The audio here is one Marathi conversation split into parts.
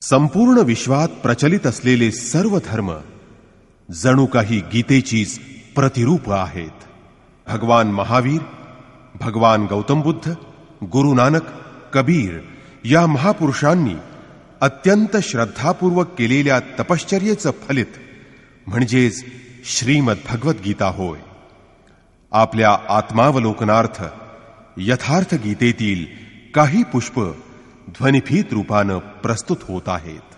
संपूर्ण विश्वात प्रचलित असलेले सर्व धर्म जणू काही गीतेचीच प्रतिरूप आहेत. भगवान महावीर भगवान गौतम बुद्ध गुरु नानक कबीर या महापुरुषांनी अत्यंत श्रद्धापूर्वक केलेल्या तपश्चर्येचं फलित म्हणजेच श्रीमद भगवद्गीता होय. आपल्या आत्मावलोकनार्थ यथार्थ गीतेतील काही पुष्प ध्वनिफीत रूपानं प्रस्तुत होत ओम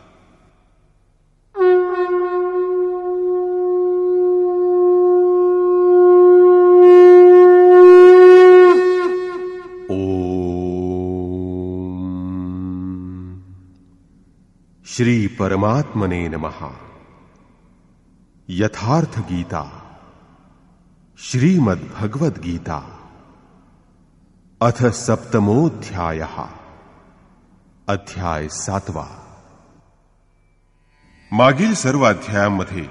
श्री परमात्मने नमः. यथार्थ गीता श्रीमद्भगवद्गीता अथ सप्तमोध्याय अध्याय सातवा. मागील सर्व अध्यायांमध्ये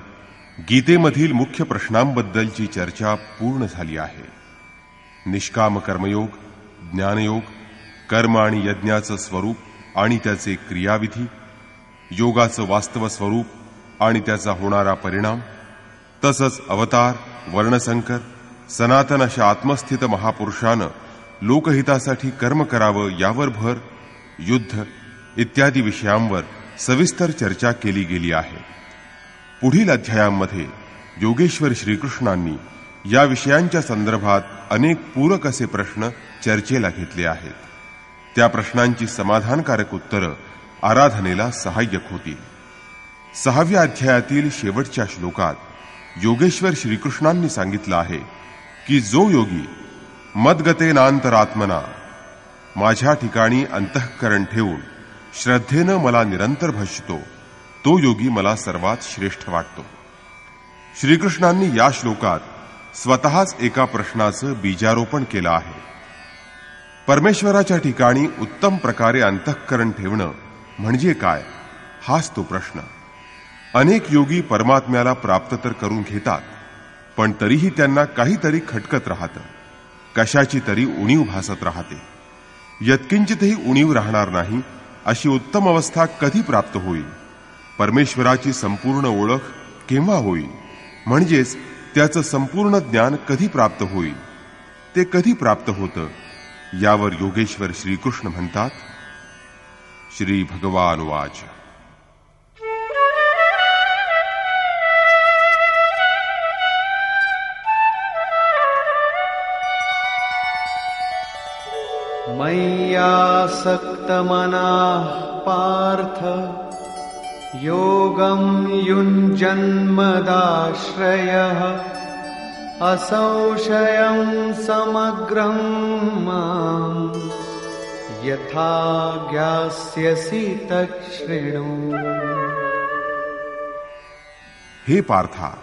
गीतेमधील मुख्य प्रश्नांबद्दलची चर्चा पूर्ण झाली आहे. निष्काम कर्मयोग ज्ञानयोग कर्म आणि यज्ञाचं स्वरूप आणि त्याचे क्रियाविधी योगाचं वास्तव स्वरूप आणि त्याचा होणारा परिणाम तसंच अवतार वर्णसंकर सनातन अशा आत्मस्थित महापुरुषानं लोकहितासाठी कर्म करावं यावर भर युद्ध इत्यादी विषयांवर सविस्तर चर्चा केली गेली आहे. पुढील अध्यायांमध्ये योगेश्वर श्रीकृष्णांनी या विषयांच्या संदर्भात अनेक पूरक असे प्रश्न चर्चेला घेतले आहेत. त्या प्रश्नांची समाधानकारक उत्तरं आराधनेला सहाय्यक होतील. सहाव्या अध्यायातील शेवटच्या श्लोकात योगेश्वर श्रीकृष्णांनी सांगितलं आहे की जो योगी मदगतेनांतरात्मना माझ्या ठिकाणी अंतःकरण ठेवून श्रद्धेनं मला निरंतर भजतो. तो योगी मला सर्वात श्रेष्ठ वाटतो. श्रीकृष्णांनी या श्लोकात स्वतःच एका प्रश्नाचं बीजारोपण केलं आहे. परमेश्वराच्या ठिकाणी उत्तम प्रकारे अंतःकरण ठेवणं म्हणजे काय? हाच तो प्रश्न. अनेक योगी परमात्म्याला प्राप्त तर करून घेतात पण तरीही त्यांना काहीतरी खटकत राहतं. कशाची तरी उणीव भासत राहते. यत्किंचितही उणीव राहणार नाही अशी उत्तम अवस्था कधी प्राप्त होईल परमेश्वराची संपूर्ण ओळख केव्हा होईल म्हणजेच त्याचं संपूर्ण ज्ञान कधी प्राप्त होईल ते कधी प्राप्त होतं? यावर योगेश्वर श्रीकृष्ण म्हणतात श्री भगवान वाच. मय्यासक्तमनाः पार्थ। योगं युञ्जन्मदाश्रयः। असंशयं समग्रं माम्। यथा ज्ञास्यसि तच्छृणु। हे पार्था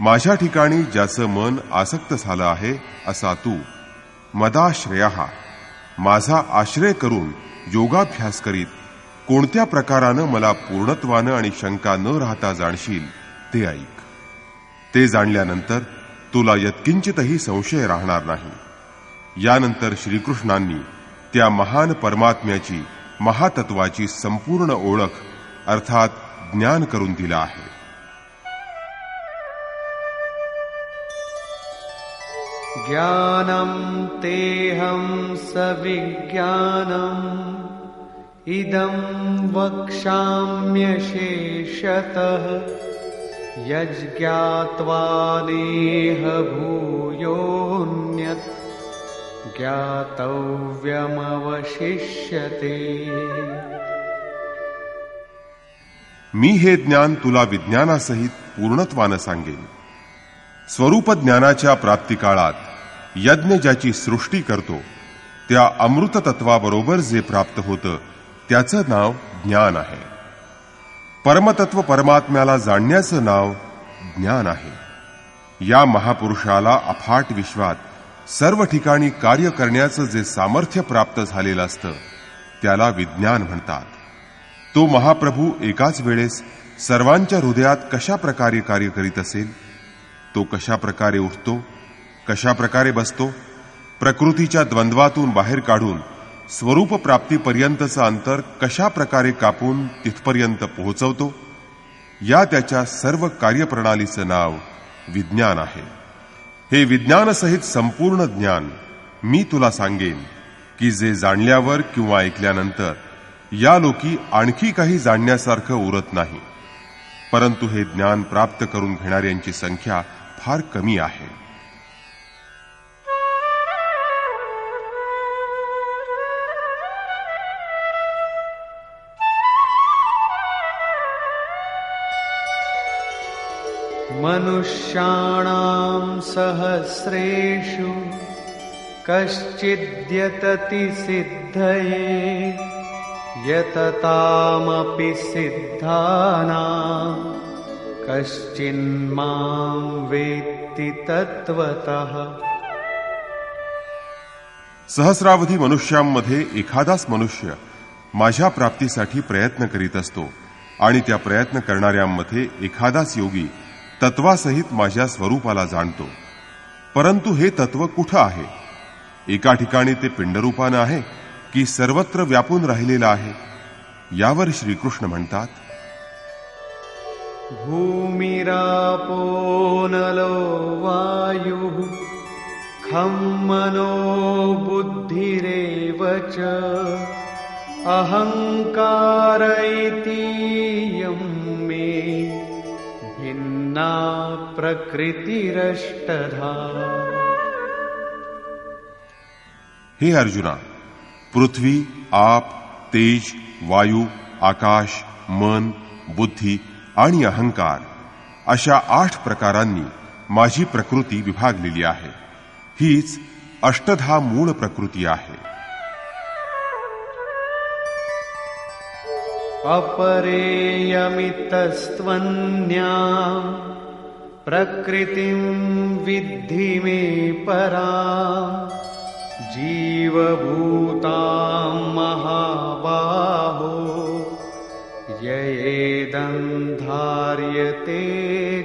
माझ्या ठिकाणी ज्याचं मन आसक्त झालं आहे असा तू मदाश्रया माझा आश्रय करून योगाभ्यास करीत कोणत्या प्रकारानं मला पूर्णत्वानं आणि शंका न राहता जाणशील ते ऐक. ते जाणल्यानंतर तुला यत्किंचितही संशय राहणार नाही. यानंतर श्रीकृष्णांनी त्या महान परमात्म्याची महातत्वाची संपूर्ण ओळख अर्थात ज्ञान करून दिलं आहे. ज्ञानं तेऽहं सविज्ञानम् इदं वक्ष्याम्यशेषतः यज्ज्ञात्वा नेह भूयोऽन्यत् ज्ञातव्यमवशिष्यते। मी हे ज्ञान तुला विज्ञानासहित पूर्णत्वानं सांगेन स्वरूप ज्ञानाच्या प्राप्तिकाळात यज्ञ ज्याची सृष्टी करतो त्या अमृत तत्वाबरोबर जे प्राप्त होतं त्याचं नाव ज्ञान आहे. परमतत्व परमात्म्याला जाणण्याचं नाव ज्ञान आहे. या महापुरुषाला अफाट विश्वात सर्व ठिकाणी कार्य करण्याचं जे सामर्थ्य प्राप्त झालेलं असतं त्याला विज्ञान म्हणतात. तो महाप्रभू एकाच वेळेस सर्वांच्या हृदयात कशा प्रकारे कार्य करीत असेल? तो कशा प्रकारे उठतो कशा प्रकारे बसतो प्रकृतीच्या द्वंद्वातून बाहेर काढून स्वरूप प्राप्तीपर्यंतचं अंतर कशा प्रकारे कापून तिथपर्यंत पोहोचवतो या त्याच्या सर्व कार्यप्रणालीचं नाव विज्ञान आहे. हे विज्ञानसहित संपूर्ण ज्ञान मी तुला सांगेन की जे जाणल्यावर किंवा ऐकल्यानंतर या लोकी आणखी काही जाणण्यासारखं उरत नाही. परंतु हे ज्ञान प्राप्त करून घेणाऱ्यांची संख्या फार कमी आहे. मनुष्याणां सहस्रेषु कश्चिद्यतति सिद्धये यततामपि सिद्धानाम्। कश्चिन्मां वेत्ति तत्वतः सहस्रावधी मनुष्यांमध्ये एखादाच मनुष्य माझ्या प्राप्तीसाठी प्रयत्न करीत असतो आणि त्या प्रयत्न करणाऱ्यांमध्ये एखादाच योगी तत्वासहित माझ्या स्वरूपाला जाणतो. परंतु हे तत्व कुठं आहे? एका ठिकाणी ते पिंडरूपानं आहे की सर्वत्र व्यापून राहिलेलं आहे? यावर श्रीकृष्ण म्हणतात भूमिरापो नलो वायुः खं मनो बुद्धिरेव च अहङ्कार इतीयं मे भिन्ना प्रकृतिरष्टधा। हे अर्जुना पृथ्वी आप तेज वायू आकाश मन बुद्धी आणि अहंकार अशा आठ प्रकारांनी माझी प्रकृती विभागलेली आहे. हीच अष्टधा मूळ प्रकृती आहे. अपरेयमितस्त्वन्या प्रकृतिं विद्धि मे परा जीवभूतां महाबाहो। ययेदन्धार्यते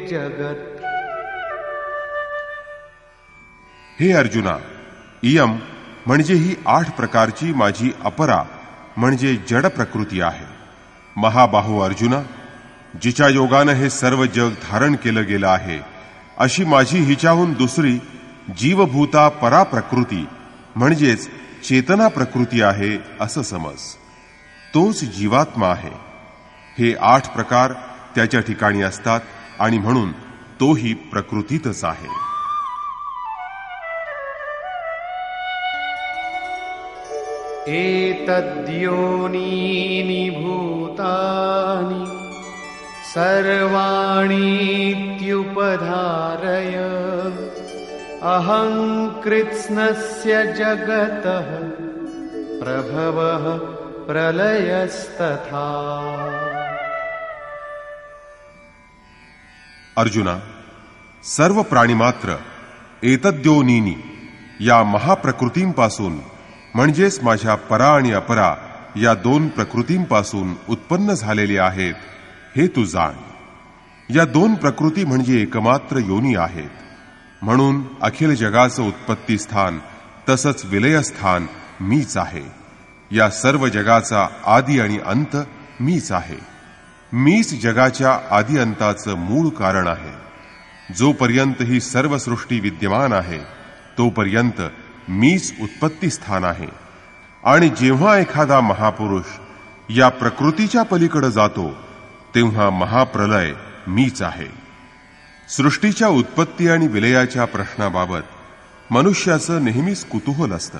जगत्। हे अर्जुना इयम म्हणजे ही आठ प्रकारची माझी अपरा म्हणजे जड प्रकृती आहे. महाबाहू अर्जुना जिच्या योगानं हे सर्व जग धारण केलं गेलं आहे अशी माझी हिच्याहून दुसरी जीवभूता परा प्रकृती म्हणजेच चेतना प्रकृती आहे असं समज. तोच जीवात्मा आहे. हे आठ प्रकार त्याच्या ठिकाणी असतात आणि म्हणून तोही प्रकृतीतच आहे. एतद्योनीनि भूतानि सर्वाणीत्युपधारय अहं कृत्स्नस्य जगतः प्रभवः प्रलयस्तथा। अर्जुना सर्व प्राणीमात्र एतद्योनिनी या महाप्रकृतींपासून म्हणजेच माझ्या परा आणि अपरा या दोन प्रकृतींपासून उत्पन्न झालेले आहेत हे तू जाण. या दोन प्रकृती म्हणजे एकमात्र योनी आहेत. म्हणून अखिल जगाचं उत्पत्ती स्थान तसंच विलयस्थान मीच आहे. या सर्व जगाचा आदी आणि अंत मीच आहे. मीच जगाच्या आदिअंताचं मूळ कारण आहे. जोपर्यंत ही सर्व सृष्टी विद्यमान आहे तोपर्यंत मीच उत्पत्ती स्थान आहे. आणि जेव्हा एखादा महापुरुष या प्रकृतीच्या पलीकडे जातो तेव्हा महाप्रलय मीच आहे. सृष्टीच्या उत्पत्ती आणि विलयाच्या प्रश्नाबाबत मनुष्याचं नेहमीच कुतूहल असतं.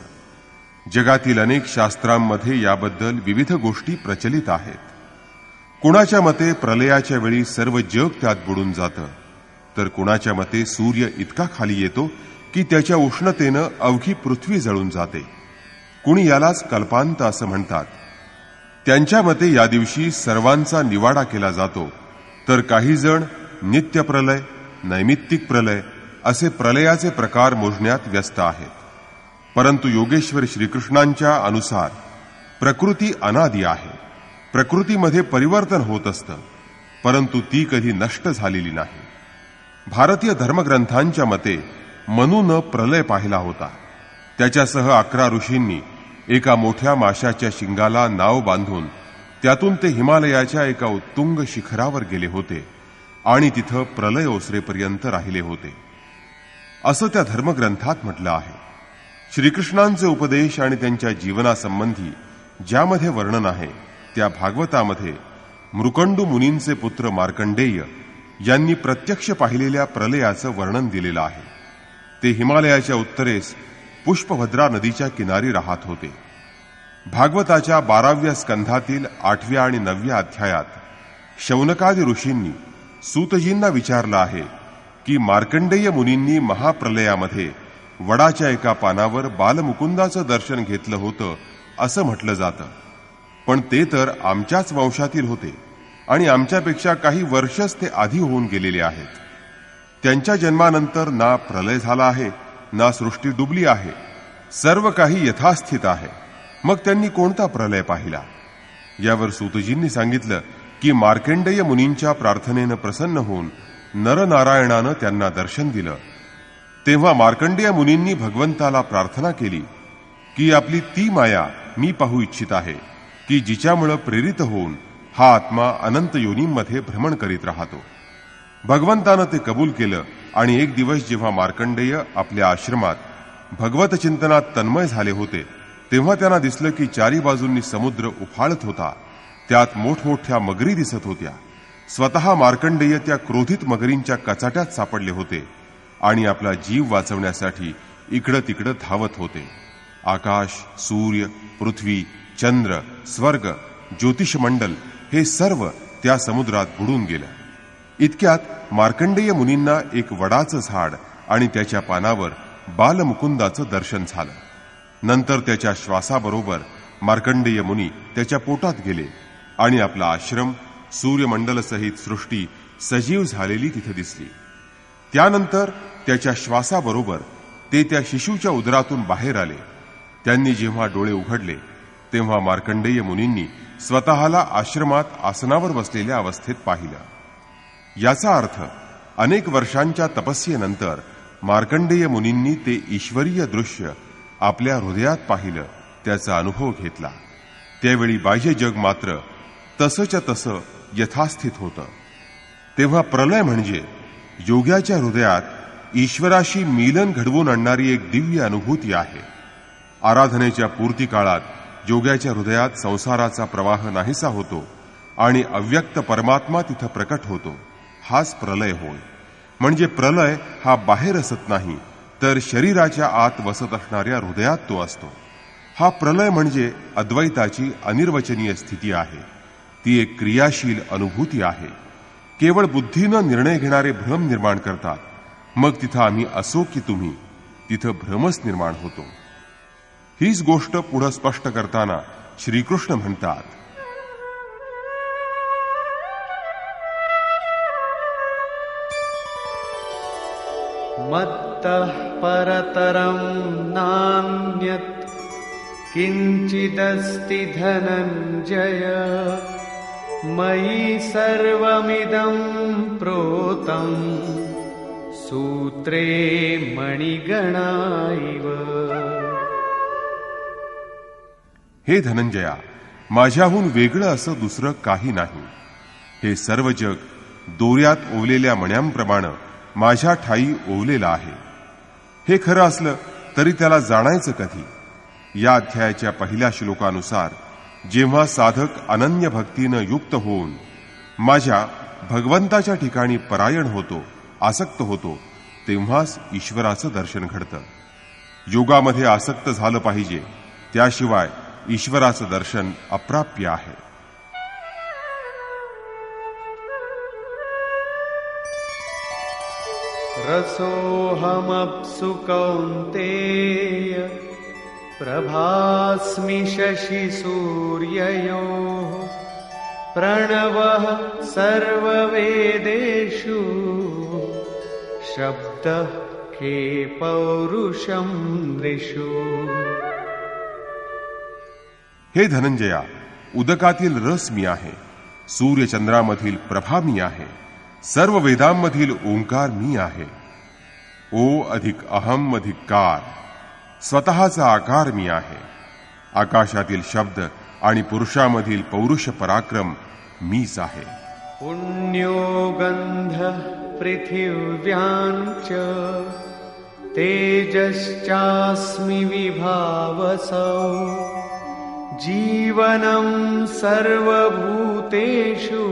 जगातील अनेक शास्त्रांमध्ये याबद्दल विविध गोष्टी प्रचलित आहेत. कुणाच्या मते प्रलयाच्या वेळी सर्व जग त्यात बुडून जातं? तर कुणाच्या मते सूर्य इतका खाली येतो की त्याच्या उष्णतेनं अवघी पृथ्वी जळून जाते. कुणी यालाच कल्पांत असं म्हणतात. त्यांच्या मते या दिवशी सर्वांचा निवाडा केला जातो. तर काही जण नित्य प्रलय नैमित्तिक प्रलय असे प्रलयाचे प्रकार मोजण्यात व्यस्त आहेत. परंतु योगेश्वर श्रीकृष्णांच्या अनुसार प्रकृती अनादी आहे. प्रकृतीमध्ये परिवर्तन होत असतं परंतु ती कधी नष्ट झालेली नाही. भारतीय धर्मग्रंथांच्या मते मनून प्रलय पाहिला होता. त्याच्यासह अकरा ऋषींनी एका मोठ्या माशाच्या शिंगाला नाव बांधून त्यातून ते हिमालयाच्या एका उत्तुंग शिखरावर गेले होते आणि तिथं प्रलय ओसरेपर्यंत राहिले होते. असं त्या धर्मग्रंथात म्हटलं आहे. श्रीकृष्णांचे उपदेश आणि त्यांच्या जीवनासंबंधी ज्यामध्ये वर्णन आहे त्या भागवतामध्ये मृकंडू मुनींचे पुत्र मार्कंडेय यांनी प्रत्यक्ष पाहिलेल्या प्रलयाचं वर्णन दिलेलं आहे. ते हिमालयाच्या उत्तरेस पुष्पभद्रा नदीच्या किनारी राहत होते. भागवताच्या बाराव्या स्कंधातील आठव्या आणि नवव्या अध्यायात शौनकादी ऋषींनी सूतजींना विचारलं आहे की मार्कंडेय मुनींनी महाप्रलयामध्ये वडाच्या एका पानावर बालमुकुंदाचं दर्शन घेतलं होतं असं म्हटलं जातं. पण ते तर आमच्याच वंशातील होते आणि आमच्यापेक्षा काही वर्षच ते आधी होऊन गेलेले आहेत. त्यांच्या जन्मानंतर ना प्रलय झाला आहे ना सृष्टी डुबली आहे. सर्व काही यथास्थित आहे. मग त्यांनी कोणता प्रलय पाहिला? यावर सुतजींनी सांगितलं की मार्केंडेय मुनींच्या प्रार्थनेनं प्रसन्न होऊन नरनारायणानं त्यांना दर्शन दिलं. तेव्हा मार्कंडेय मुनींनी भगवंताला प्रार्थना केली की आपली ती माया मी पाहू इच्छित आहे. की जिच्यामुळं प्रेरित होऊन हा आत्मा अनंत योनींमध्ये भ्रमण करीत राहतो. भगवंतानं ते कबूल केलं आणि एक दिवस जेव्हा मार्कंडेय आपल्या आश्रमात भगवत चिंतनात तन्मय झाले होते तेव्हा त्यांना दिसलं की चारी बाजूंनी समुद्र उफाळत होता. त्यात मोठमोठ्या मगरी दिसत होत्या. स्वतः मार्कंडेय त्या क्रोधित मगरींच्या कचाट्यात सापडले होते आणि आपला जीव वाचवण्यासाठी इकडं तिकडं धावत होते. आकाश सूर्य पृथ्वी चंद्र स्वर्ग ज्योतिषमंडल हे सर्व त्या समुद्रात बुडून गेलं. इतक्यात मार्कंडेय मुनींना एक वडाचं झाड आणि त्याच्या पानावर बालमुकुंदाचं दर्शन झालं. नंतर त्याच्या श्वासाबरोबर मार्कंडेय मुनी त्याच्या पोटात गेले आणि आपला आश्रम सूर्यमंडलसहित सृष्टी सजीव झालेली तिथे दिसली. त्यानंतर त्याच्या श्वासाबरोबर ते त्या शिशूच्या उदरातून बाहेर आले. त्यांनी जेव्हा डोळे उघडले तेव्हा मार्कंडेय मुनींनी स्वतःला आश्रमात आसनावर बसलेल्या अवस्थेत पाहिलं. याचा अर्थ अनेक वर्षांच्या तपस्येनंतर मार्कंडेय मुनींनी ते ईश्वरीय दृश्य आपल्या हृदयात पाहिलं त्याचा अनुभव घेतला. त्यावेळी बाह्य जग मात्र तसंच्या तसं यथास्थित होतं. तेव्हा प्रलय म्हणजे योग्याच्या हृदयात ईश्वराशी मिलन घडवून आणणारी एक दिव्य अनुभूती आहे. आराधनेच्या पूर्ती काळात योग्याच्या हृदयात संसाराचा प्रवाह नाहीसा होतो आणि अव्यक्त परमात्मा तिथं प्रकट होतो. हाच प्रलय होय. म्हणजे प्रलय हा बाहेर असत नाही तर शरीराच्या आत वसत असणाऱ्या हृदयात तो असतो. हा प्रलय म्हणजे अद्वैताची अनिर्वचनीय स्थिती आहे. ती एक क्रियाशील अनुभूती आहे. केवळ बुद्धीनं निर्णय घेणारे भ्रम निर्माण करतात. मग तिथं आम्ही असो की तुम्ही तिथं भ्रमच निर्माण होतो. हीच गोष्ट पुढं स्पष्ट करताना श्रीकृष्ण म्हणतात. मत्तः परतरं नान्यत् किञ्चिदस्ति धनञ्जय। मयि सर्वमिदं प्रोतम् सूत्रे मणिगणा इव हे धनंजया माझ्याहून वेगळं असं दुसरं काही नाही. हे सर्व जग दोऱ्यात ओवलेल्या मण्यांप्रमाणे माझ्या ठाई ओवलेलं आहे. हे खरं असलं तरी त्याला जाणायचं कधी? या अध्यायाच्या पहिल्या श्लोकानुसार जेव्हा साधक अनन्य भक्तीनं युक्त होऊन माझ्या भगवंताच्या ठिकाणी परायण होतो आसक्त होतो तेव्हाच ईश्वराचं दर्शन घडतं. योगामध्ये आसक्त झालं पाहिजे त्याशिवाय ईश्वराचं दर्शन अप्राप्य आहे रसोऽहमप्सु कौन्तेय प्रभास्मि शशिसूर्ययोः प्रणवः सर्ववेदेषु शब्दः के पौरुषं नृषु हे धनंजया उदकातील रस मी आहे. सूर्यचंद्रामधील प्रभा मी आहे. सर्व वेदांमधील ओंकार मी आहे. ओ अधिक अहम अधिक कार स्वतःचा आकार मी आहे. आकाशातील शब्द आणि पुरुषामधील पौरुष पराक्रम मीच आहे. पुण्यो गंध पृथिव्यांच तेजश्चास्मि विभावसौ। जीवनं सर्वभूतेषु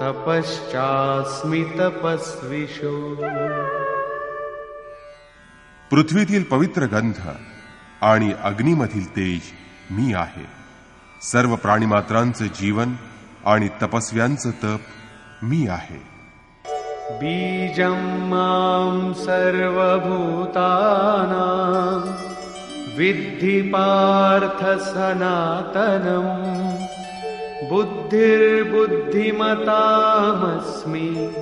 तपश्चास्मि तपस्विषु। पृथ्वीतील पवित्र गंध आणि अग्नीमधील तेज मी आहे. सर्व प्राणीमात्रांचं जीवन आणि तपस्व्यांचं तप मी आहे. बीजं मां सर्वभूतानां विद्धि पार्थ सनातनम्। बुद्धिर्बुद्धिमतामस्मि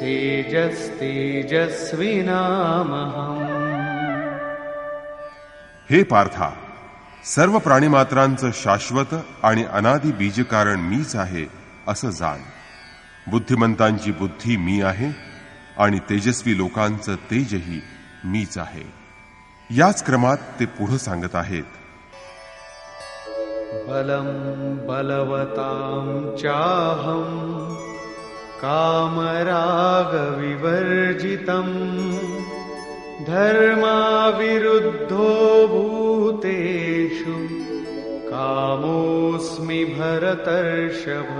तेजस्तेजस्विनामहम्। हे पार्था सर्व प्राणीमात्रांचं शाश्वत आणि अनादि बीजकारण मीच आहे असं जाण. बुद्धिमंतांची बुद्धी मी आहे आणि तेजस्वी लोकांचं तेजही मीच आहे. याच क्रमात ते पुढं सांगत आहेत. बलं बलवतां चाहं कामरागविवर्जितम् धर्माविरुद्धो भूतेषु कामोऽस्मि भरतर्षभ।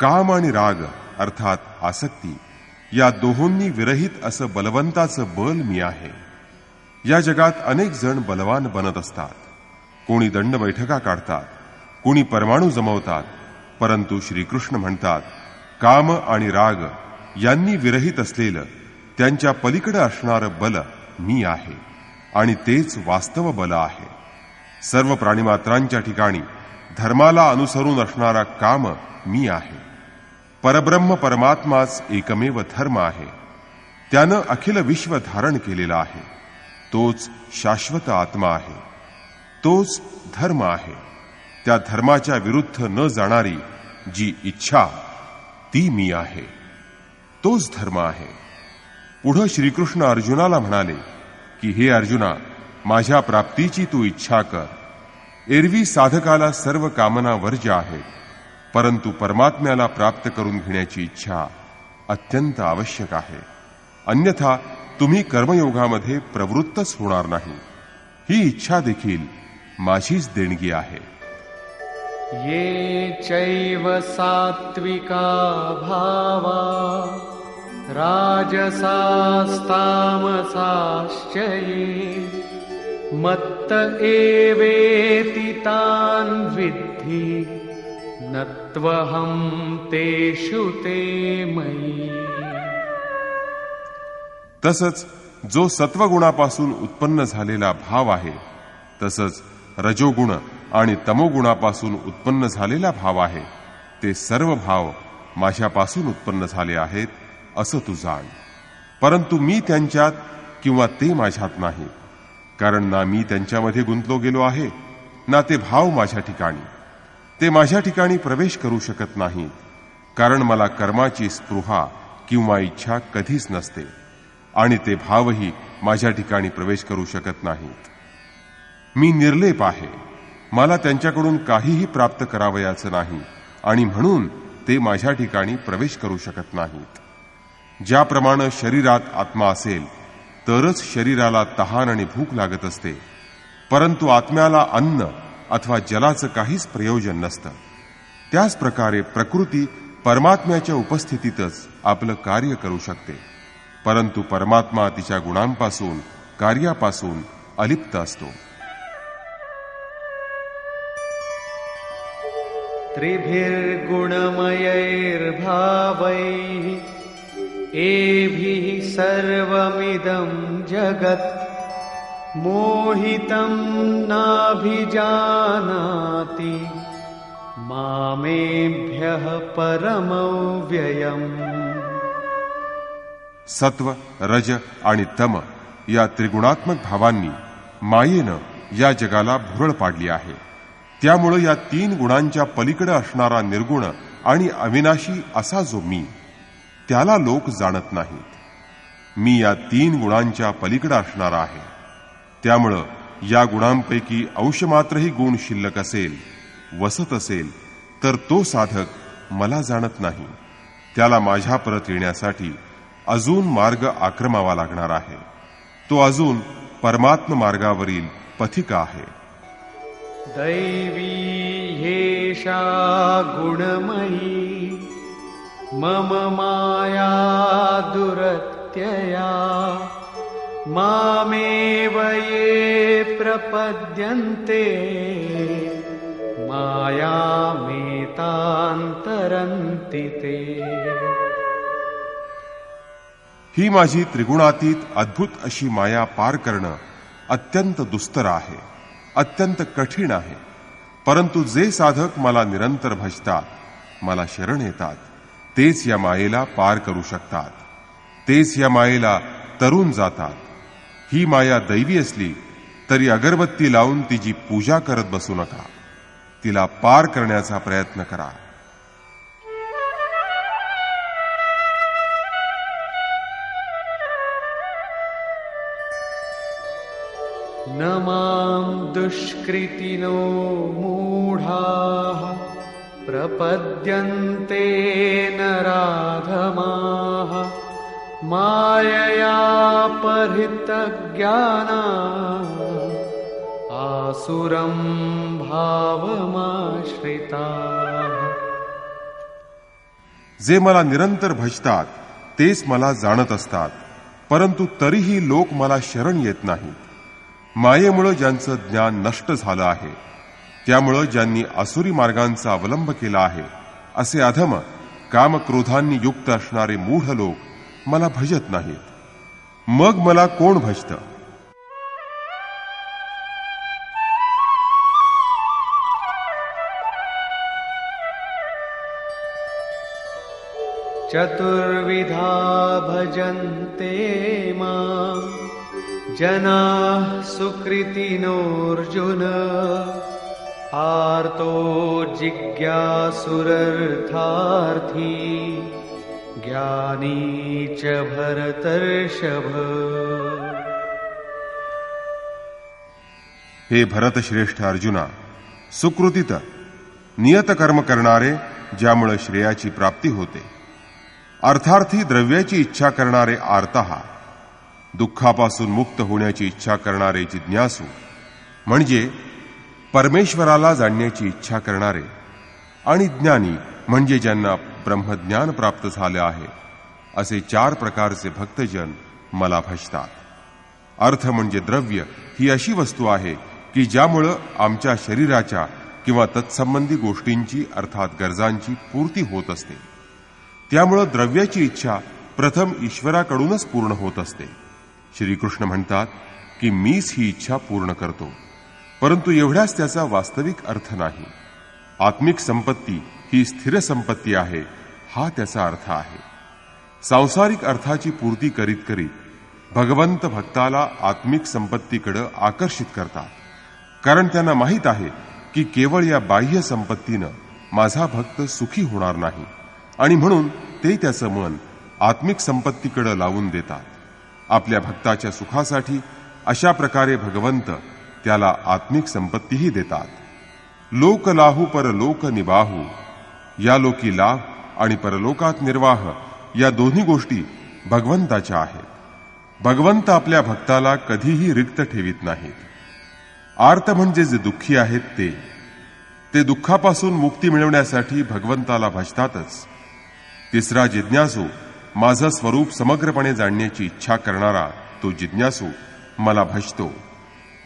काम आणि राग अर्थात आसक्ती या दोहोंनी विरहित असं बलवंताचं बल मी आहे. या जगात अनेक जण बलवान बनत असतात. कोणी दंड बैठका काढतात कोणी परमाणू जमवतात परंतु श्रीकृष्ण म्हणतात काम आणि राग यांनी विरहित असलेलं त्यांच्या पलीकडे असणारं बल मी आहे आणि तेच वास्तव बल आहे. सर्व प्राणीमात्रांच्या ठिकाणी धर्माला अनुसरून असणारा काम मी आहे. परब्रह्म परमात्माच एकमेव धर्म आहे. त्यानं अखिल विश्व धारण केलेला आहे. तोच शाश्वत आत्मा आहे. तोच धर्म आहे. त्या धर्माच्या विरुद्ध न जाणारी जी इच्छा ती मी आहे. तोच धर्म आहे. पुढं श्रीकृष्ण अर्जुनाला म्हणाले की हे अर्जुना माझ्या प्राप्तीची तू इच्छा कर. एरवी साधकाला सर्व कामना वर्ज्य आहेत. परंतु परमात्म्याला प्राप्त करून घेण्याची इच्छा अत्यंत आवश्यक आहे. अन्यथा तुम्ही कर्मयोगामध्ये प्रवृत्तच होणार नाही. ही इच्छा देखील माझीच देणगी आहे. ये चैव सात्विका भावा राजसास्तामसाश्च ये मत्त एवेति तान् विद्धि। न त्वहं तेषु ते मयि। तसंच जो सत्वगुणापासून उत्पन्न झालेला भाव आहे तसंच रजोगुण आणि तमोगुणापासून उत्पन्न झालेला भाव आहे ते सर्व भाव माझ्यापासून उत्पन्न झाले आहेत असं तू जाण. परंतु मी त्यांच्यात किंवा ते माझ्यात नाही कारण ना मी त्यांच्यामध्ये गुंतलो गेलो आहे ना ते भाव माझ्या ठिकाणी. ते माझ्या ठिकाणी प्रवेश करू शकत नाहीत कारण मला कर्माची स्पृहा किंवा इच्छा कधीच नसते आणि ते भावही माझ्या ठिकाणी प्रवेश करू शकत नाहीत. मी निर्लेप आहे. मला त्यांच्याकडून काहीही प्राप्त करावयाचं नाही आणि म्हणून ते माझ्या ठिकाणी प्रवेश करू शकत नाहीत. ज्याप्रमाणे शरीरात आत्मा असेल तरच शरीराला तहान आणि भूक लागत असते परंतु आत्म्याला अन्न अथवा जलाचं काहीच प्रयोजन नसतं. त्याच प्रकारे प्रकृती परमात्म्याच्या उपस्थितीतच आपलं कार्य करू शकते. परंतु परमात्मा तिच्या गुणांपासून कार्यापासून अलिप्त असतो. त्रिभिर्गुणमयैर्भावैः एभिः सर्वमिदं जगत्। मोहितं नाभिजानाति मामेभ्यः परमव्ययम् सत्व रज आणि तम या त्रिगुणात्मक भावांनी मायेनं या जगाला भुरळ पाडली आहे. त्यामुळं या तीन गुणांच्या पलीकडे असणारा निर्गुण आणि अविनाशी असा जो मी त्याला लोक जाणत नाहीत. मी या तीन गुणांच्या पलीकडे असणारा आहे. त्यामुळं या गुणांपैकी अंशमात्रही गुण शिल्लक असेल वसत असेल तर तो साधक मला जाणत नाही. त्याला माझ्या परत येण्यासाठी अजून मार्ग आक्रमावा लागणार आहे. तो अजून परमात्म मार्गावरील पथिका आहे. दैवी ह्येषा गुणमयी मम माया दुरत्यया। मामेव ये प्रपद्यन्ते मायामेतान्तरन्ति ते। ही माझी त्रिगुणातीत अद्भुत अशी माया पार करणं अत्यंत दुस्तर आहे अत्यंत कठीण आहे. परंतु जे साधक मला निरंतर भजतात मला शरण येतात तेच या मायेला पार करू शकतात. तेच या मायेला तरुण जातात. ही माया दैवी असली तरी अगरबत्ती लावून तिची पूजा करत बसू नका. तिला पार करण्याचा प्रयत्न करा. न मां दुष्कृतिनो मूढाः प्रपद्यन्ते नराधमाः मायया परितज्ञाना आसुरं भावमाश्रिता। जे मला निरंतर भजतात तेच मला जाणत असतात परंतु तरीही लोक मला शरण येत नाहीत. मायेमुळं ज्यांचं ज्ञान नष्ट झालं आहे त्यामुळं ज्यांनी आसुरी मार्गांचा अवलंब केला आहे असे अधम कामक्रोधांनी युक्त असणारे मूढ लोक मला भजत नाहीत. मग मला कोण भजतं? चतुर्विधा भजन्ते मां। जनाः सुकृतिनोऽर्जुन। आर्तो जिज्ञासुरर्थार्थी। ज्ञानी च भरतर्षभ। हे भरतश्रेष्ठ अर्जुना सुकृतीत नियत कर्म करणारे ज्यामुळे श्रेयाची प्राप्ती होते अर्थार्थी द्रव्याची इच्छा करणारे आर्तहा दुःखापासून मुक्त होण्याची इच्छा करणारे जिज्ञासू म्हणजे परमेश्वराला जाणण्याची इच्छा करणारे आणि ज्ञानी म्हणजे ज्यांना ब्रह्मज्ञान प्राप्त झाले आहे. असे चार प्रकारचे भक्तजन मला भजतात. अर्थ म्हणजे द्रव्य ही अशी वस्तू आहे की ज्यामुळं आमच्या शरीराच्या किंवा तत्संबंधी गोष्टींची अर्थात गरजांची पूर्ती होत असते. त्यामुळं द्रव्याची इच्छा प्रथम ईश्वराकडूनच पूर्ण होत असते. श्रीकृष्ण म्हणतात की मीच ही इच्छा पूर्ण करतो. परंतु एवढ्याच त्याचा वास्तविक अर्थ नाही. आत्मिक संपत्ती ही स्थिर संपत्ती आहे हा त्याचा अर्थ आहे. सांसारिक अर्थाची पूर्ती करीत करीत भगवंत भक्ताला आत्मिक संपत्तीकडे आकर्षित करतात. कारण त्यांना माहीत आहे की केवळ या बाह्य संपत्तीनं माझा भक्त सुखी होणार नाही. आणि म्हणून ते त्याचं मन आत्मिक संपत्तीकडे लावून देतात. आपल्या भक्ताच्या सुखासाठी अशा प्रकारे भगवंत त्याला आत्मिक संपत्तीही देतात. लोक लाहू परलोक निबाहू या लोकी लाभ आणि परलोकात निर्वाह या दोन्ही गोष्टी भगवंताच्या आहेत. भगवंत आपल्या भक्ताला कधीही रिक्त ठेवित नाहीत. आर्त म्हणजे जे दुःखी आहेत ते. ते दुःखापासून मुक्ती मिळवण्यासाठी भगवंताला भजतातच. तिसरा जिज्ञासू माझं स्वरूप समग्रपणे जाणण्याची इच्छा करणारा तो जिज्ञासू मला भजतो.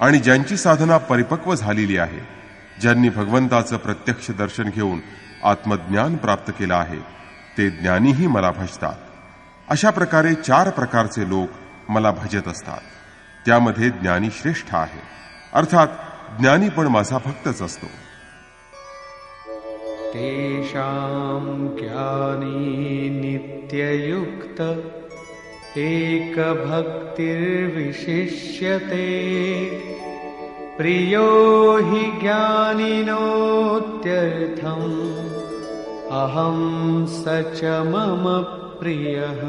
आणि ज्यांची साधना परिपक्व झालेली आहे ज्यांनी भगवंताचं प्रत्यक्ष दर्शन घेऊन आत्मज्ञान प्राप्त केलं आहे. ते ज्ञानीही मला भजतात. अशा प्रकारे चार प्रकारचे लोक मला भजत असतात. त्यामध्ये ज्ञानी श्रेष्ठ आहे. अर्थात ज्ञानी पण माझा भक्तच असतो. तेषां ज्ञानी नित्ययुक्त एक एकभक्तिर्विशिष्यते। प्रियो हि ज्ञानिनोत्यर्थम्। अहं स च मम प्रियः।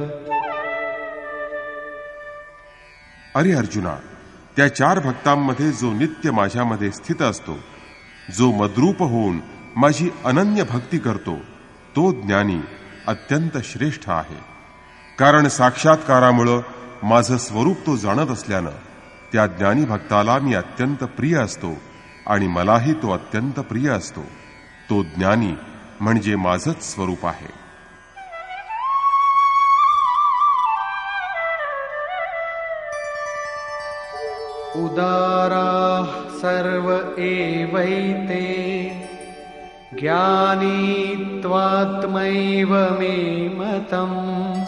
अरे अर्जुना त्या चार भक्तांमध्ये जो नित्य माझ्यामध्ये स्थित असतो जो मद्रूप होऊन माझी अनन्य भक्ती करतो तो ज्ञानी अत्यंत श्रेष्ठ आहे. कारण साक्षात्कारामुळं माझं स्वरूप तो जाणत असल्यानं त्या ज्ञानी भक्ताला मी अत्यंत प्रिय असतो आणि मलाही तो अत्यंत प्रिय असतो. तो ज्ञानी म्हणजे माझंच स्वरूप आहे. उदारा सर्व एवैते ज्ञानीत्वात्मैव मे मतम्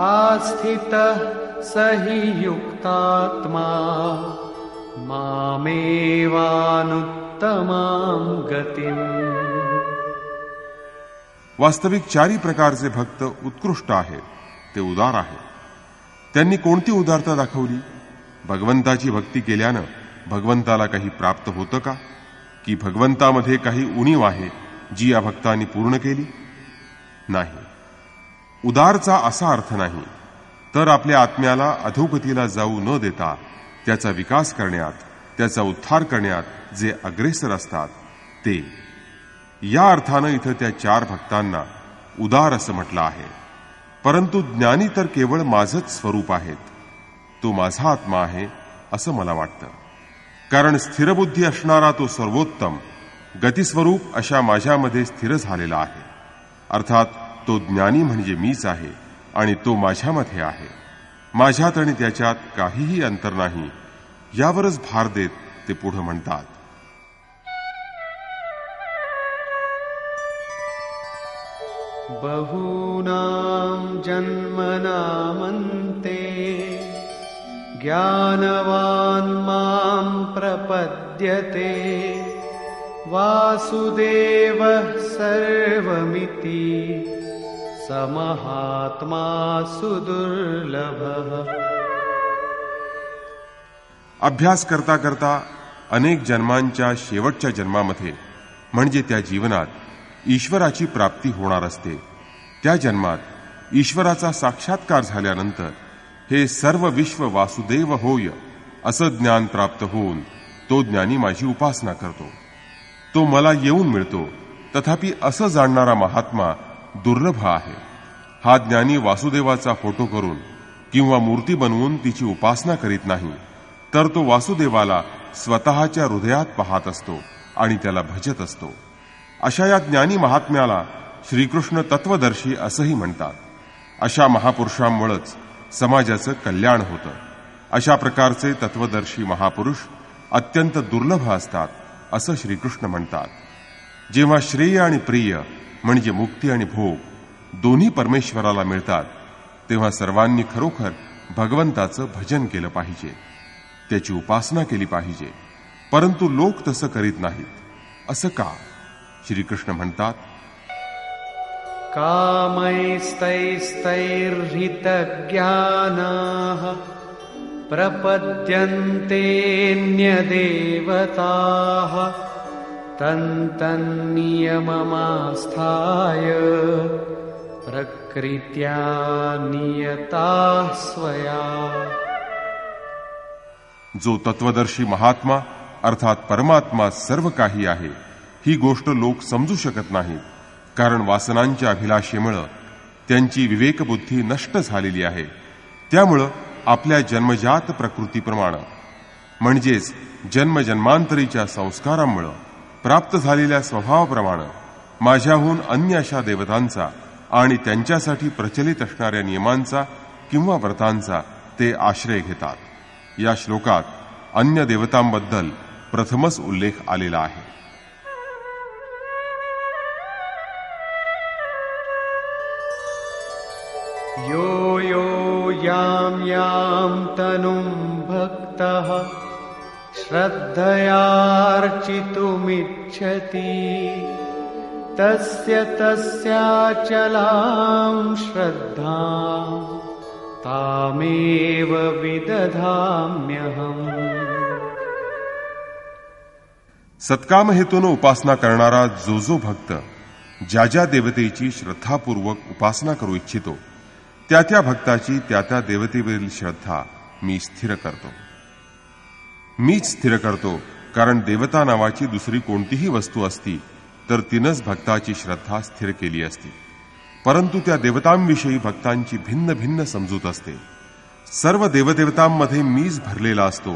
आस्थितः हि युक्तात्मा मामेवानुत्तमां गतिम्। वास्तविक चारी प्रकारचे भक्त उत्कृष्ट आहेत ते उदार आहेत. त्यांनी कोणती उदारता दाखवली? भगवंताची भक्ती केल्यानं भगवंताला काही प्राप्त होतं का? की भगवंतामध्ये काही उणीव आहे जी या भक्तांनी पूर्ण केली? नाही. उदारचा असा अर्थ नाही तर आपल्या आत्म्याला अधोगतीला जाऊ न देता त्याचा विकास करण्यात त्याचा उद्धार करण्यात जे अग्रेसर असतात ते. या अर्थानं इथं त्या चार भक्तांना उदार असं म्हटलं आहे. परंतु ज्ञानी तर केवळ माझंच स्वरूप आहेत. तो माझा आत्मा आहे असं मला वाटतं. कारण स्थिरबुद्धी असणारा तो सर्वोत्तम गतिस्वरूप अशा माझ्यामध्ये स्थिर झालेला आहे. अर्थात तो ज्ञानी म्हणजे मीच आहे. आणि तो माझ्यामध्ये आहे. माझ्यात आणि त्याच्यात काहीही अंतर नाही. यावरच भार देत ते पुढे म्हणतात. बहूनां जन्मनामन्ते ज्ञानवान् मां प्रपद्यते वासुदेवः सर्वमिति। समहात्मा सुदुर्लभ। अभ्यास करता करता अनेक जन्मांच्या शेवटच्या जन्मामध्ये म्हणजे त्या जीवनात ईश्वराची प्राप्ती होणार असते. त्या जन्मात ईश्वराचा साक्षात्कार झाल्यानंतर हे सर्व विश्व वासुदेव होय असं ज्ञान प्राप्त होऊन तो ज्ञानी माझी उपासना करतो. तो मला येऊन मिळतो. तथापि असं जाणणारा महात्मा दुर्लभ आहे. हा ज्ञानी वासुदेवाचा फोटो करून किंवा मूर्ती बनवून तिची उपासना करीत नाही तर तो वासुदेवाला स्वतःच्या हृदयात पाहत असतो आणि त्याला भजत असतो. अशा या ज्ञानी महात्म्याला श्रीकृष्ण तत्वदर्शी असंही म्हणतात. अशा महापुरुषांमुळेच समाजाचं कल्याण होतं. अशा प्रकारचे तत्वदर्शी महापुरुष अत्यंत दुर्लभ असतात असं श्रीकृष्ण म्हणतात. जेव्हा श्रेय आणि प्रिय म्हणजे मुक्ती आणि भोग दोन्ही परमेश्वराला मिळतात तेव्हा सर्वांनी खरोखर भगवंताचं भजन केलं पाहिजे त्याची उपासना केली पाहिजे. परंतु लोक तसं करीत नाहीत. असं का? श्रीकृष्ण म्हणतात कामैस्तैस्तैर्हितज्ञानाः प्रपद्यन्तेऽन्यदेवताः। तन्तन्नियममास्थाय प्रकृत्या नियता स्वया। जो तत्वदर्शी महात्मा अर्थात परमात्मा सर्व काही आहे ही गोष्ट लोक समजू शकत नाहीत कारण वासनांच्या अभिलाषेमुळं त्यांची विवेकबुद्धी नष्ट झालेली आहे. त्यामुळं आपल्या जन्मजात प्रकृतीप्रमाणे म्हणजेच जन्मजन्मांतरीच्या संस्कारामुळं प्राप्त झालेल्या स्वभावाप्रमाणे माझ्याहून अन्य अशा देवतांचा आणि त्यांच्यासाठी प्रचलित असणाऱ्या नियमांचा किंवा व्रतांचा ते आश्रय घेतात. या श्लोकात अन्य देवतांबद्दल प्रथमच उल्लेख आलेला आहे. यो यो याम याम तनुम भक्तः श्रद्धयार्चितुमिच्छति। तस्य तस्याचलां श्रद्धा तामेव विदधाम्यहम्। सत्काम हेतून उपासना करणारा जो जो भक्त ज्या ज्या देवतेची श्रद्धापूर्वक उपासना करू इच्छितो त्या त्या भक्ताची त्या त्या देवतेवरील श्रद्धा मी स्थिर करतो. मीच स्थिर करतो कारण देवता नावाची दुसरी कोणतीही वस्तू असती तर तिनंच भक्ताची श्रद्धा स्थिर केली असती. परंतु त्या देवतांविषयी भक्तांची भिन्न भिन्न समजूत असते. सर्व देवदेवतांमध्ये मीच भरलेला असतो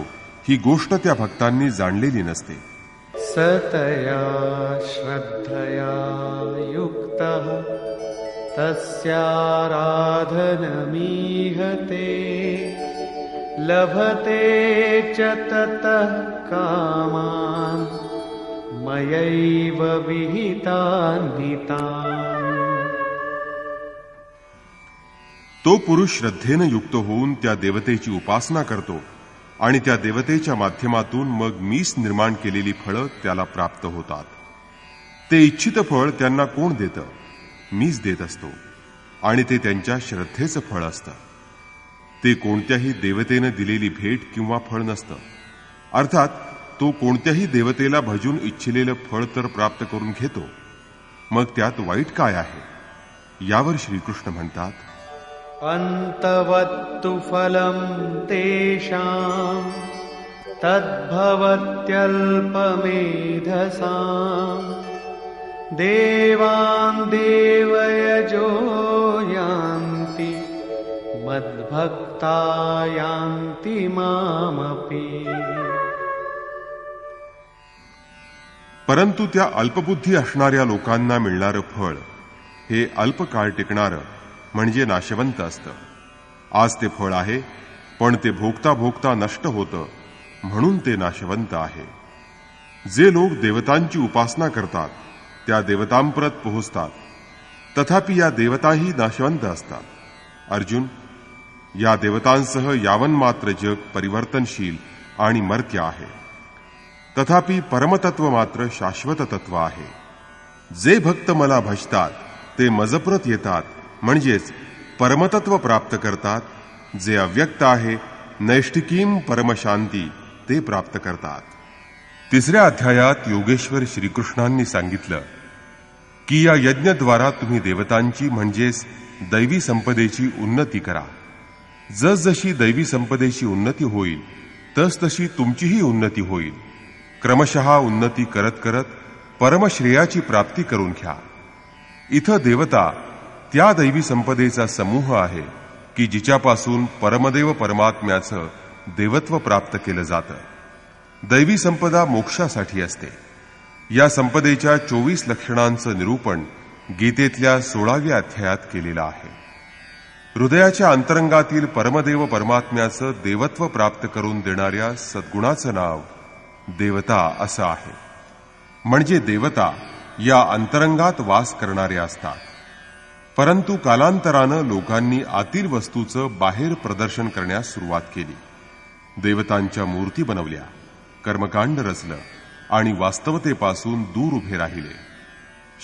ही गोष्ट त्या भक्तांनी जाणलेली नसते. सतया श्रद्धया युक्तः तस्याराधनमीहते लभते च ततः कामान् मयैव विहितान्विता तो पुरुष श्रद्धेनं युक्त होऊन त्या देवतेची उपासना करतो आणि त्या देवतेच्या माध्यमातून मग मीच निर्माण केलेली फळं त्याला प्राप्त होतात. ते इच्छित फळ त्यांना कोण देतं? मीच देत असतो. आणि ते त्यांच्या श्रद्धेचं फळ असतं. ते कोणत्याही देवतेनं दिलेली भेट किंवा फळ नसतं. अर्थात तो कोणत्याही देवतेला भजून इच्छिलेलं फळ तर प्राप्त करून घेतो. मग त्यात वाईट काय आहे? यावर श्रीकृष्ण म्हणतात अंतवत्तु फलम तेषाम् तद्भवत्यल्पमेधसाम् देवान् देवयजो यान्ति मद्भक्ता यान्ति मामपि। परंतु त्या अल्पबुद्धी असणाऱ्या लोकांना मिळणारं फळ हे अल्पकाळ टिकणारं म्हणजे नाशवंत असतं. आज ते फळ आहे पण ते भोगता भोगता नष्ट होतं म्हणून ते नाशवंत आहे. जे लोक देवतांची उपासना करतात त्या देवतांप्रत पोहोचतात. तथापि या देवताही नाशवंत असतात. अर्जुन या देवतांसह यावन मात्र जग परिवर्तनशील आणि मर्त्य आहे. तथापि परमतत्व मात्र शाश्वत तत्व आहे. जे भक्त मला भजतात ते मजप्रत येतात म्हणजेच परमतत्व प्राप्त करतात जे अव्यक्त आहे नैष्टिकीम परमशांती ते प्राप्त करतात. तिसऱ्या अध्यायात योगेश्वर श्रीकृष्णांनी सांगितलं की या यज्ञद्वारा तुम्ही देवतांची म्हणजेच दैवी संपदेची उन्नती करा. जसजशी दैवी संपदेची उन्नती होईल तसतशी तुमचीही उन्नती होईल. क्रमशः उन्नती करत करत परमश्रेयाची प्राप्ती करून घ्या. इथं देवता त्या दैवी संपदेचा समूह आहे की जिच्यापासून परमदेव परमात्म्याचं देवत्व प्राप्त केलं जातं. दैवी संपदा मोक्षासाठी असते. या संपदेच्या चोवीस लक्षणांचं निरूपण गीतेतल्या सोळाव्या अध्यायात केलेलं आहे. हृदयाच्या अंतरंगातील परमदेव परमात्म्याचं देवत्व प्राप्त करून देणाऱ्या सद्गुणाचं नाव देवता असं आहे. म्हणजे देवता या अंतरंगात वास करणाऱ्या असतात. परंतु कालांतरानं लोकांनी आतील वस्तूचं बाहेर प्रदर्शन करण्यास सुरुवात केली. देवतांच्या मूर्ती बनवल्या कर्मकांड रचलं आणि वास्तवतेपासून दूर उभे राहिले.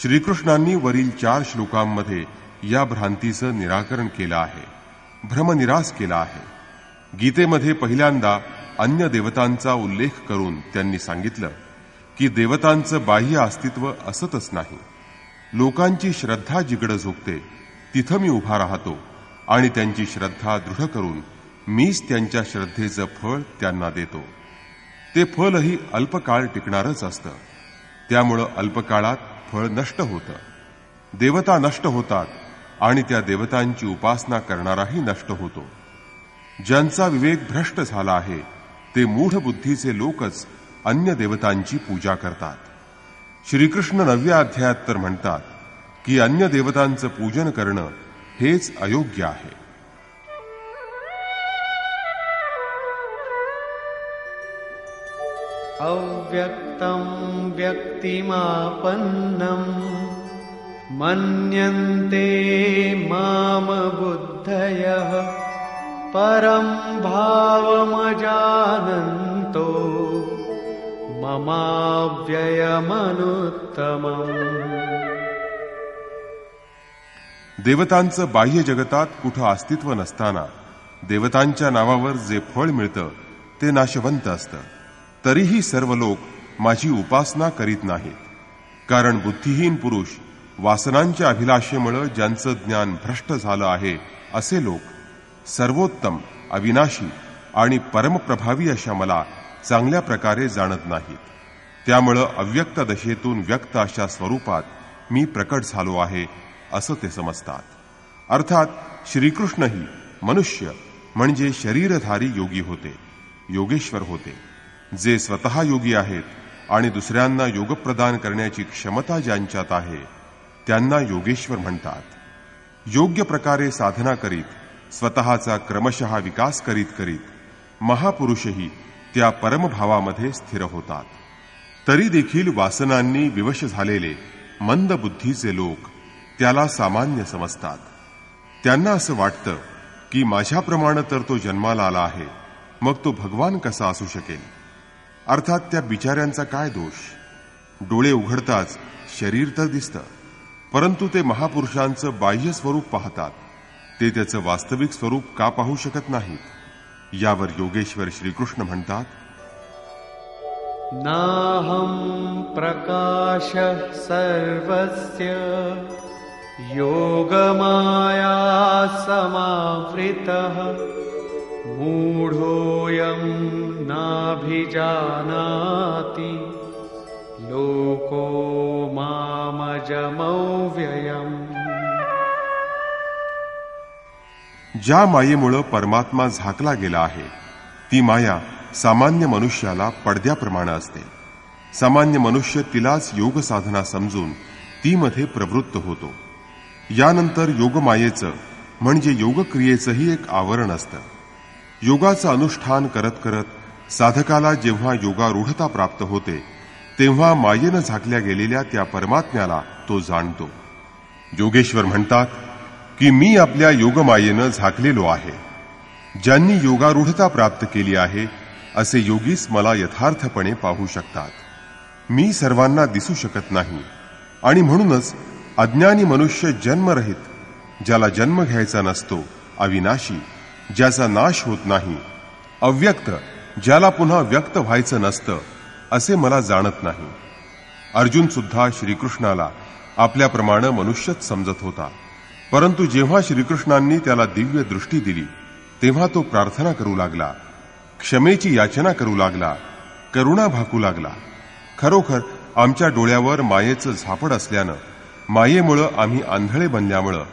श्रीकृष्णांनी वरील चार श्लोकांमध्ये या भ्रांतीचं निराकरण केलं आहे. भ्रमनिरास केला आहे. गीतेमध्ये पहिल्यांदा अन्य देवतांचा उल्लेख करून त्यांनी सांगितलं की देवतांचं बाह्य अस्तित्व असतच नाही. लोकांची श्रद्धा जिकडं झोपते. तिथं मी उभा राहतो आणि त्यांची श्रद्धा दृढ करून मीच त्यांच्या श्रद्धेचं फळ त्यांना देतो. ते फलही अल्पकाळ टिकणारच असतं. त्यामुळं अल्पकाळात फळ नष्ट होतं. देवता नष्ट होतात. आणि त्या देवतांची उपासना करणाराही नष्ट होतो. ज्यांचा विवेक भ्रष्ट झाला आहे ते मूढ बुद्धीचे लोकच अन्य देवतांची पूजा करतात. श्रीकृष्ण नवव्या अध्यायात तर म्हणतात की अन्य देवतांचं पूजन करणं हेच अयोग्य आहे. अव्यक्तं व्यक्तिमापन्नम् मन्यन्ते मामबुद्धयः परं भावमजानन्तो ममाव्ययमनुत्तमम्। देवतांचं बाह्य जगतात कुठं अस्तित्व नसताना देवतांच्या नावावर जे फळ मिळतं ते नाशवंत असतं. तरीही सर्व लोक माझी उपासना करीत नाहीत. कारण बुद्धिहीन पुरुष वासनांच्या अभिलाषेमुळं ज्यांचं ज्ञान भ्रष्ट झालं आहे असे लोक सर्वोत्तम अविनाशी आणि परमप्रभावी अशा मला चांगल्या प्रकारे जाणत नाहीत. त्यामुळं अव्यक्त दशेतून व्यक्त अशा स्वरूपात मी प्रकट झालो आहे असं ते समजतात. अर्थात श्रीकृष्णही मनुष्य म्हणजे शरीरधारी योगी होते योगेश्वर होते. जे स्वतः योगी आहेत आणि दुसऱ्यांना योगप्रदान करण्याची क्षमता ज्यांच्यात आहे त्यांना योगेश्वर म्हणतात. योग्य प्रकारे साधना करीत स्वतःचा क्रमशः विकास करीत करीत महापुरुषही त्या परमभावामध्ये स्थिर होतात. तरी देखील वासनांनी विवश झालेले मंद बुद्धीचे लोक त्याला सामान्य समजतात. त्यांना असं वाटतं की माझ्याप्रमाणे तर तो जन्माला आला आहे मग तो भगवान कसा असू शकेल? अर्थात त्या बिचाऱ्यांचा काय दोष? डोळे उघडताच शरीर तर दिसतं. परंतु ते महापुरुषांचं बाह्य स्वरूप पाहतात. ते त्याचं वास्तविक स्वरूप का पाहू शकत नाहीत? यावर योगेश्वर श्रीकृष्ण म्हणतात नाहं प्रकाश सर्वस्य योगमाया समावृतः मूढोऽयं नाभिजानाति। लोको मामजमव्ययम्। ज्या मायेमुळं परमात्मा झाकला गेला आहे ती माया सामान्य मनुष्याला पडद्याप्रमाणे असते. सामान्य मनुष्य तिलाच योग साधना समजून ती मध्ये प्रवृत्त होतो. यानंतर योगमायेचं म्हणजे योगक्रियेचंही एक आवरण असतं. योगाचं अनुष्ठान करत करत साधकाला जेव्हा योगारूढता प्राप्त होते तेव्हा मायेनं झाकल्या गेलेल्या त्या परमात्म्याला तो जाणतो. योगेश्वर म्हणतात की मी आपल्या योगमायेनं झाकलेलो आहे. ज्यांनी योगारूढता प्राप्त केली आहे असे योगीस मला यथार्थपणे पाहू शकतात. मी सर्वांना दिसू शकत नाही. आणि म्हणूनच अज्ञानी मनुष्य जन्मरहित ज्याला जन्म घ्यायचा नसतो अविनाशी ज्याचा नाश होत नाही अव्यक्त ज्याला पुन्हा व्यक्त व्हायचं नसतं असे मला जाणत नाही. अर्जुन सुद्धा श्रीकृष्णाला आपल्याप्रमाणे मनुष्यच समजत होता. परंतु जेव्हा श्रीकृष्णांनी त्याला दिव्य दृष्टी दिली तेव्हा तो प्रार्थना करू लागला. क्षमेची याचना करू लागला. करुणा भाकू लागला. खरोखर आमच्या डोळ्यावर मायेचं झापड असल्यानं मायेमुळं आम्ही आंधळे बनल्यामुळं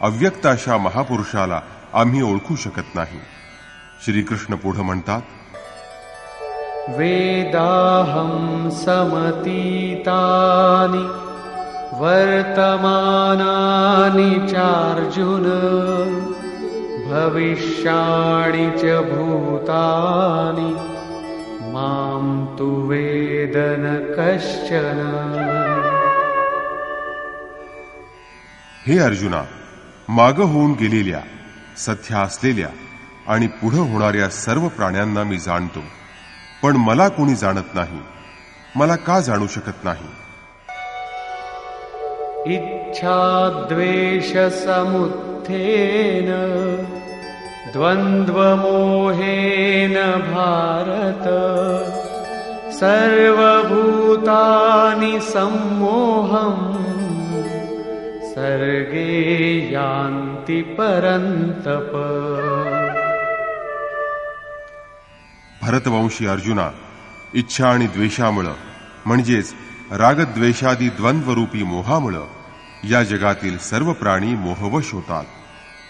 अव्यक्त अशा महापुरुषाला आम्ही ओळखू शकत नाही. श्रीकृष्ण पुढं म्हणतात वेदाहं समतीतानि वर्तमानानि चार्जुन भविष्याणि च भूतानि। मां तु वेदन कश्चन। हे अर्जुना माग होऊन गेलेल्या सध्या असलेल्या आणि पुढं होणाऱ्या सर्व प्राण्यांना मी जाणतो. पण मला कोणी जाणत नाही. मला का जाणू शकत नाही? इच्छा द्वेष समुत्थेन द्वन्द्वमोहेन भारत सर्वभूतानि सम्मोहम् सर्गे यान्ति परन्तप। भरतवंशी अर्जुना इच्छा आणि द्वेषामुळं म्हणजेच रागद्वेषादी द्वंद्वरूपी मोहामुळं या जगातील सर्व प्राणी मोहवश होतात.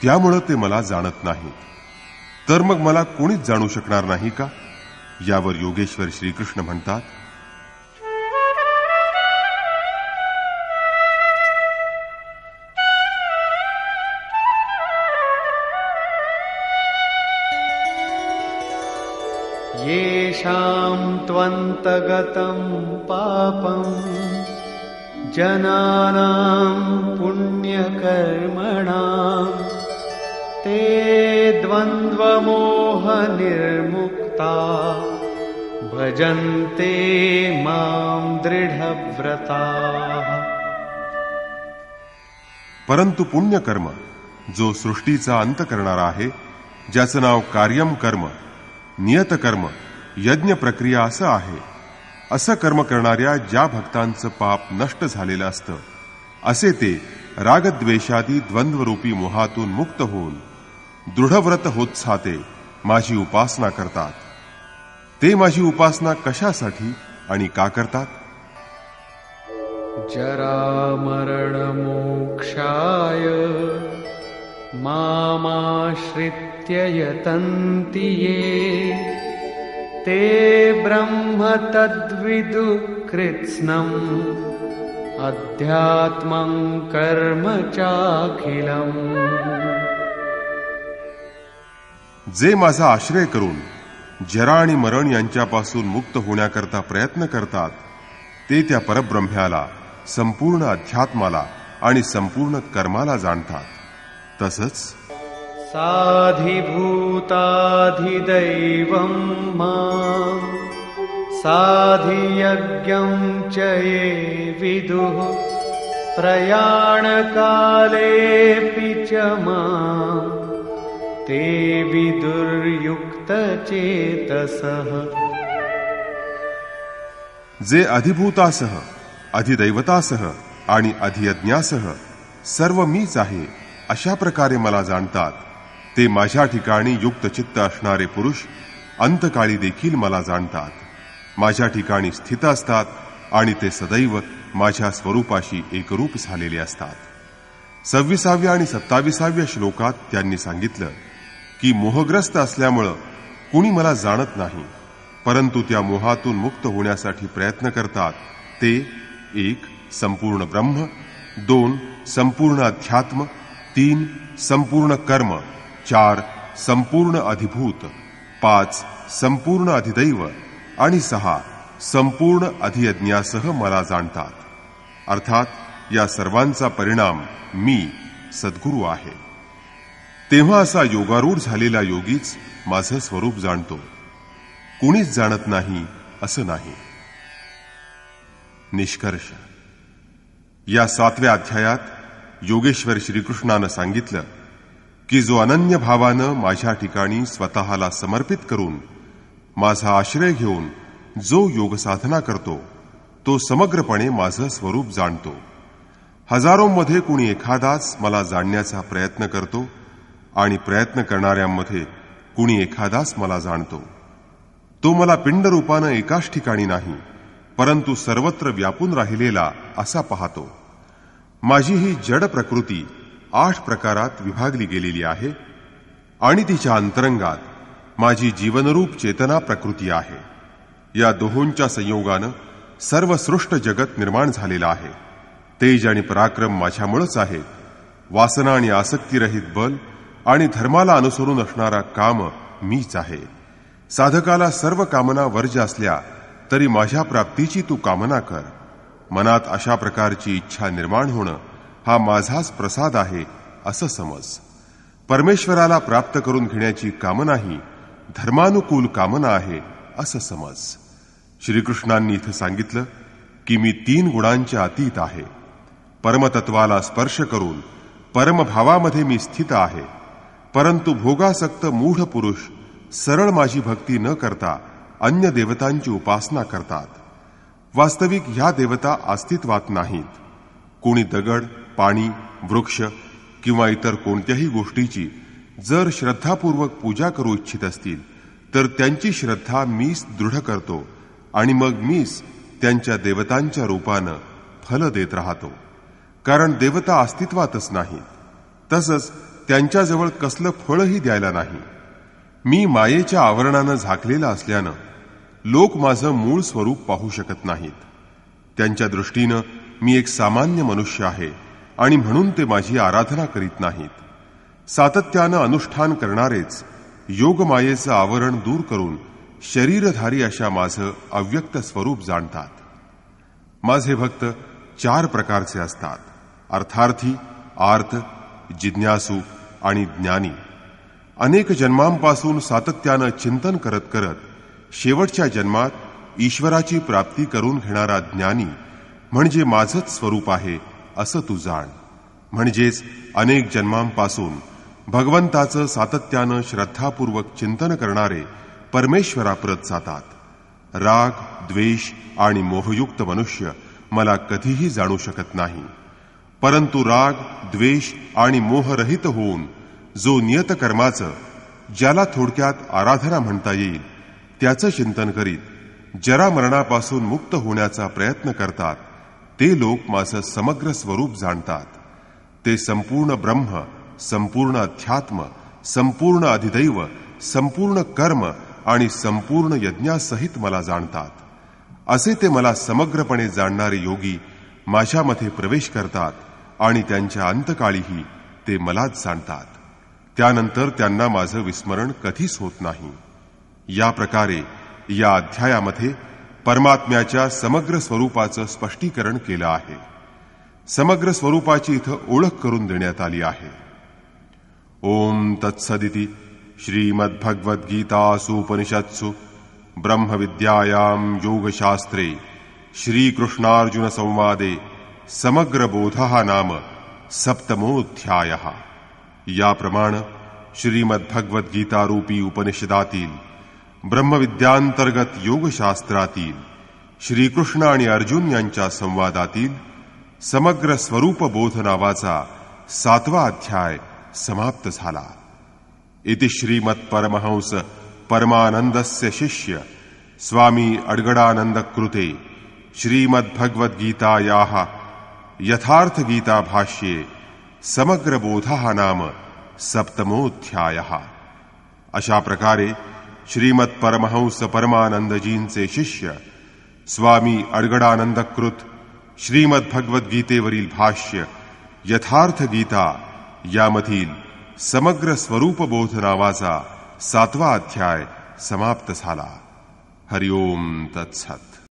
त्यामुळं ते मला जाणत नाहीत. तर मग मला कोणीच जाणू शकणार नाही का? यावर योगेश्वर श्रीकृष्ण म्हणतात येषां त्वन्तगतं पापम् जनानां पुण्यकर्मणां ते द्वन्द्वमोहनिर्मुक्ता भजन्ते मां दृढव्रताः। परंतु पुण्यकर्म जो सृष्टीचा अंत करणारा आहे ज्याचं नाव कार्यम कर्म नियतकर्म यज्ञ प्रक्रिया असं आहे. असं कर्म करणाऱ्या ज्या भक्तांचं पाप नष्ट झालेलं असतं असे ते रागद्वेषादी द्वंद्वरूपी मोहातून मुक्त होऊन दृढव्रत होत माझी उपासना करतात. ते माझी उपासना कशासाठी आणि का करतात? जरामरणमोक्षाय मामाश्रित्य यतन्ति ये. ते ब्रह्म तद्विदु कृत्स्नम् अध्यात्मं कर्म चाखिलम्। जे माझा आश्रय करून जरा आणि मरण यांच्यापासून मुक्त होण्याकरता प्रयत्न करतात ते त्या परब्रह्म्याला संपूर्ण अध्यात्माला आणि संपूर्ण कर्माला जाणतात. तसंच साधिभूताधिदैवं मा। साधियज्ञं च ये विदुः प्रयाणकालेऽपि च माम् ते विदुर्युक्तचेतसः। जे अधिभूतासह अधिदैवतासह आणि अधियज्ञासह सर्व मीच आहे अशा प्रकारे मला जाणतात ते माझ्या ठिकाणी युक्त चित्त असणारे पुरुष अंतकाळी देखील मला जाणतात. माझ्या ठिकाणी स्थित असतात आणि ते सदैव माझ्या स्वरूपाशी एकरूप झालेले असतात. सव्वीसाव्या आणि सत्ताविसाव्या श्लोकात त्यांनी सांगितलं की मोहग्रस्त असल्यामुळं कुणी मला जाणत नाही परंतु त्या मोहातून मुक्त होण्यासाठी प्रयत्न करतात ते एक संपूर्ण ब्रह्म दोन संपूर्ण अध्यात्म तीन संपूर्ण कर्म चार संपूर्ण अधिभूत पाच संपूर्ण अधिदैव आणि सहा संपूर्ण अधियज्ञासह मला जाणतात. अर्थात या सर्वांचा परिणाम मी सद्गुरू आहे. तेव्हा असा योगारूढ झालेला योगीच माझं स्वरूप जाणतो. कुणीच जाणत नाही असं नाही. निष्कर्ष. या सातव्या अध्यायात योगेश्वर श्रीकृष्णानं सांगितलं की जो अनन्य भावानं माझ्या ठिकाणी स्वतःला समर्पित करून माझा आश्रय घेऊन जो योग साधना करतो तो समग्रपणे माझं स्वरूप जाणतो. हजारोंमध्ये कुणी एखादाच मला जाणण्याचा प्रयत्न करतो आणि प्रयत्न करणाऱ्यांमध्ये कुणी एखादाच मला जाणतो. तो मला पिंड रूपानं एकाच ठिकाणी नाही परंतु सर्वत्र व्यापून राहिलेला असा पाहतो. माझी ही जड प्रकृती आठ प्रकारात विभागली गेलेली आहे आणि तिच्या अंतरंगात माझी जीवनरूप चेतना प्रकृती आहे. या दोहोंच्या संयोगानं सर्व सृष्ट जगत निर्माण झालेलं आहे. तेज आणि पराक्रम माझ्यामुळेच आहेत. वासना आणि आसक्तीरहित बल आणि धर्माला अनुसरून असणारा काम मीच आहे. साधकाला सर्व कामना वर्ज असल्या तरी माझ्या प्राप्तीची तू कामना कर. मनात अशा प्रकारची इच्छा निर्माण होणं हा माझाच प्रसाद आहे असं समज. परमेश्वराला प्राप्त करून घेण्याची कामनाही धर्मानुकूल कामना आहे असं समज. श्रीकृष्णांनी इथं सांगितलं की मी तीन गुणांच्या अतीत आहे. परमतत्वाला स्पर्श करून परमभावामध्ये मी स्थित आहे. परंतु भोगासक्त मूढ पुरुष सरळ माझी भक्ती न करता अन्य देवतांची उपासना करतात. वास्तविक ह्या देवता अस्तित्वात नाहीत. कोणी दगड पाणी वृक्ष किंवा इतर कोणत्याही गोष्टीची जर श्रद्धापूर्वक पूजा करू इच्छित असतील तर त्यांची श्रद्धा मीच दृढ करतो आणि मग मीच त्यांच्या देवतांच्या रूपानं फल देत राहतो. कारण देवता अस्तित्वातच नाहीत. तसंच त्यांच्याजवळ कसलं फळही द्यायला नाही. मी मायेच्या आवरणानं झाकलेला असल्यानं लोक माझं मूळ स्वरूप पाहू शकत नाहीत. त्यांच्या दृष्टीनं मी एक सामान्य मनुष्य आहे आणि म्हणून ते माझी आराधना करीत नाहीत. सातत्यानं अनुष्ठान करणारेच योगमायेचं आवरण दूर करून शरीरधारी अशा माझं अव्यक्त स्वरूप जाणतात. माझे भक्त चार प्रकारचे असतात. अर्थार्थी आर्त जिज्ञासू आणि ज्ञानी. अनेक जन्मांपासून सातत्यानं चिंतन करत करत शेवटच्या जन्मात ईश्वराची प्राप्ती करून घेणारा ज्ञानी म्हणजे माझंच स्वरूप आहे असं तू जाण. म्हणजेच अनेक जन्मांपासून भगवंताचं सातत्यानं श्रद्धापूर्वक चिंतन करणारे परमेश्वराप्रत जातात. राग द्वेष आणि मोहयुक्त मनुष्य मला कधीही जाणू शकत नाही. परंतु राग द्वेष आणि मोहरहित होऊन जो नियत कर्माचं ज्याला थोडक्यात आराधना म्हणता येईल त्याचं चिंतन करीत जरा मरणापासून मुक्त होण्याचा प्रयत्न करतात ते लोक माझं समग्र स्वरूप जाणतात. ते संपूर्ण ब्रह्म संपूर्ण अध्यात्म संपूर्ण अधिदैव संपूर्ण कर्म आणि संपूर्ण यज्ञासहित मला जाणतात. असे ते मला समग्रपणे जाणणारे योगी माझ्यामध्ये प्रवेश करतात आणि त्यांच्या अंतकाळीही ते मलाच जाणतात त्यानंतर त्यांना माझं विस्मरण कधीच होत नाही. या प्रकारे या अध्यायामध्ये परमात्म्याच्या समग्र स्वरूपाचं स्पष्टीकरण केलं आहे. समग्र स्वरूपाची इथं ओळख करून देण्यात आली आहे. ओम तत्सदिती श्रीमद्भगवद्गीतासूपनिषत्सु ब्रह्मविद्यायां योगशास्त्रे श्रीकृष्णार्जुनसंवादे समग्रबोधः नाम सप्तमोऽध्यायः. याप्रमाण श्रीमद्भगवद्गीतारूपी उपनिषदातील ब्रह्मविद्यांतर्गत योगशास्त्रातील श्रीकृष्ण आणि अर्जुन यांच्या संवादातील समग्र स्वरूप बोध नावाचा सातवा अध्याय समाप्त झाला. इति श्रीमत्परमहंस परमानंदस्य शिष्य स्वामी अडगडानंद कृते श्रीमद्भगवद्गीतायाः यथार्थ गीता भाष्ये समग्र नाम सप्तमोऽध्यायः. अशा प्रकारे श्रीमत परमहंस परमानंदजींचे शिष्य स्वामी अडगडानंदकृत श्रीमद भगवद्गीतेवरील भाष्य यथार्थ गीता यामधील समग्र स्वरूपबोध नावाचा सातवा अध्याय समाप्त झाला. हरिओम तत्सत.